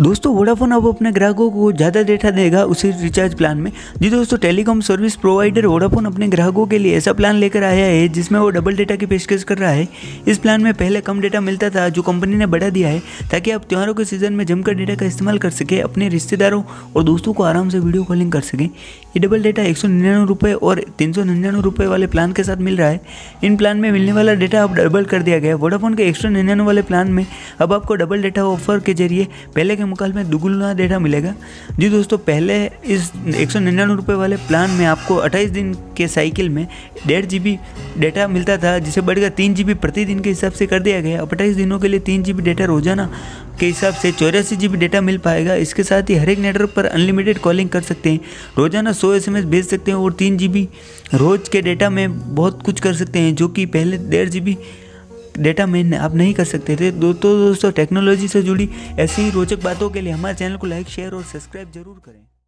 दोस्तों वोडाफोन अब अपने ग्राहकों को ज़्यादा डेटा देगा उसी रिचार्ज प्लान में। जी दोस्तों टेलीकॉम सर्विस प्रोवाइडर वोडाफोन अपने ग्राहकों के लिए ऐसा प्लान लेकर आया है जिसमें वो डबल डेटा की पेशकश कर रहा है। इस प्लान में पहले कम डेटा मिलता था, जो कंपनी ने बढ़ा दिया है, ताकि आप त्यौहारों के सीज़न में जमकर डेटा का इस्तेमाल कर सकें अपने रिश्तेदारों और दोस्तों को आराम से वीडियो कॉलिंग कर सकें। ये डबल डेटा एक सौ निन्यानवे रुपये और तीन सौ निन्यानवे रुपये वाले प्लान के साथ मिल रहा है। इन प्लान में मिलने वाला डेटा अब डबल कर दिया गया है। वोडाफोन के एक सौ निन्यानवे वाले प्लान में अब आपको डबल डेटा ऑफ़र के ज़रिए पहले के मुकाबले में दुगुना डेटा मिलेगा। जी दोस्तों, पहले इस एक सौ निन्यानवे रुपये वाले प्लान में आपको अट्ठाईस दिन के साइकिल में डेढ़ जीबी डेटा मिलता था, जिसे बढ़कर तीन जी प्रतिदिन के हिसाब से कर दिया गया अब अट्ठाईस दिनों के लिए तीन जीबी डेटा रोज़ाना के हिसाब से चौरासी जीबी डेटा मिल पाएगा। इसके साथ ही हर एक नेटवर्क पर अनलिमिटेड कॉलिंग कर सकते हैं। रोज़ाना सौ एसएमएस भेज सकते हैं और तीन जी रोज के डेटा में बहुत कुछ कर सकते हैं, जो कि पहले डेढ़ जी डेटा में आप नहीं कर सकते थे। दोस्तों दोस्तों टेक्नोलॉजी से जुड़ी ऐसी रोचक बातों के लिए हमारे चैनल को लाइक शेयर और सब्सक्राइब ज़रूर करें।